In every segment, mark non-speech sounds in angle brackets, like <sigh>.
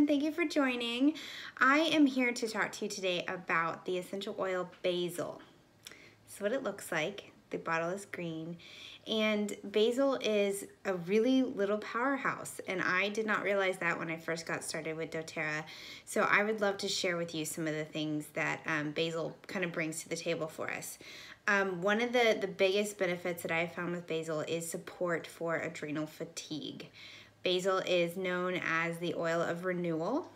everyone. Thank you for joining. I am here to talk to you today about the essential oil basil. This is what it looks like. The bottle is green. And basil is a really little powerhouse, and I did not realize that when I first got started with doTERRA. So I would love to share with you some of the things that um, basil kind of brings to the table for us. Um, one of the, the biggest benefits that I found with basil is support for adrenal fatigue. Basil is known as the oil of renewal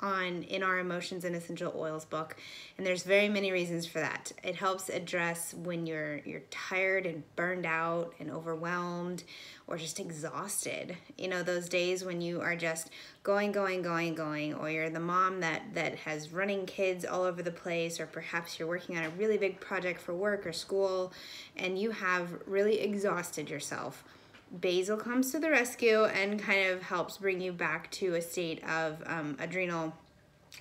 on in our emotions and essential oils book and there's very many reasons for that. It helps address when you're you're tired and burned out and overwhelmed or just exhausted. You know those days when you are just going going going going or you're the mom that that has running kids all over the place or perhaps you're working on a really big project for work or school and you have really exhausted yourself basil comes to the rescue and kind of helps bring you back to a state of um, adrenal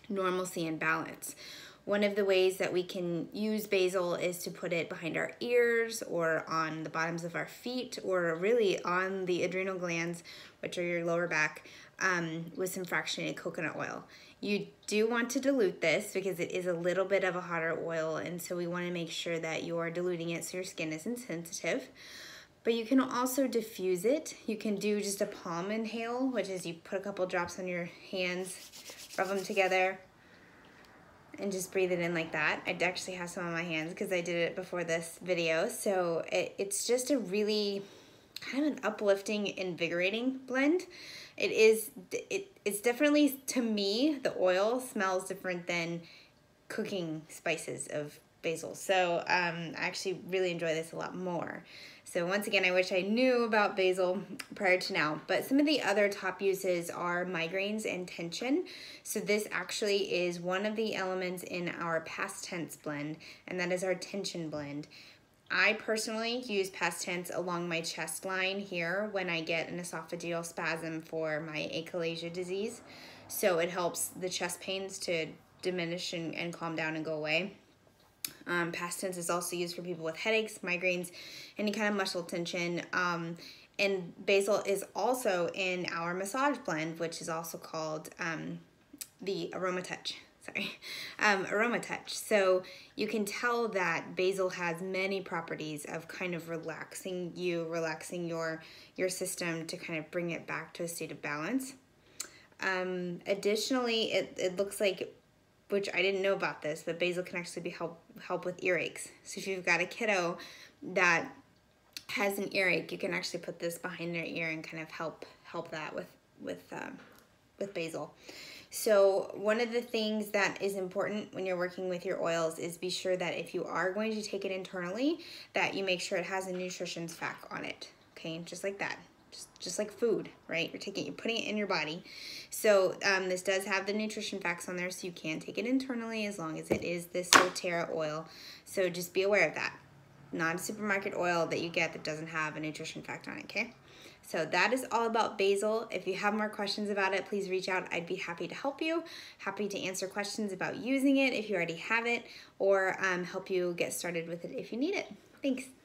normalcy and balance. One of the ways that we can use basil is to put it behind our ears or on the bottoms of our feet or really on the adrenal glands, which are your lower back, um, with some fractionated coconut oil. You do want to dilute this because it is a little bit of a hotter oil and so we want to make sure that you are diluting it so your skin isn't sensitive but you can also diffuse it. You can do just a palm inhale, which is you put a couple drops on your hands, rub them together, and just breathe it in like that. I actually have some on my hands because I did it before this video. So it, it's just a really kind of an uplifting, invigorating blend. It is, it, it's definitely, to me, the oil smells different than cooking spices of basil. So um, I actually really enjoy this a lot more. So once again, I wish I knew about basil prior to now, but some of the other top uses are migraines and tension. So this actually is one of the elements in our past tense blend, and that is our tension blend. I personally use past tense along my chest line here when I get an esophageal spasm for my achalasia disease. So it helps the chest pains to diminish and, and calm down and go away. Um, past tense is also used for people with headaches, migraines, any kind of muscle tension. Um, and basil is also in our massage blend, which is also called um, the Aroma Touch. <laughs> Sorry, um, Aroma Touch. So you can tell that basil has many properties of kind of relaxing you, relaxing your your system to kind of bring it back to a state of balance. Um, additionally, it, it looks like which I didn't know about this, but basil can actually be help help with earaches. So if you've got a kiddo that has an earache, you can actually put this behind their ear and kind of help help that with with um, with basil. So one of the things that is important when you're working with your oils is be sure that if you are going to take it internally, that you make sure it has a nutrition fact on it. Okay, just like that just, just like food, right? You're taking, you're putting it in your body. So um, this does have the nutrition facts on there, so you can take it internally as long as it is this doTERRA oil. So just be aware of that. Not a supermarket oil that you get that doesn't have a nutrition fact on it, okay? So that is all about basil. If you have more questions about it, please reach out. I'd be happy to help you. Happy to answer questions about using it if you already have it or um, help you get started with it if you need it. Thanks.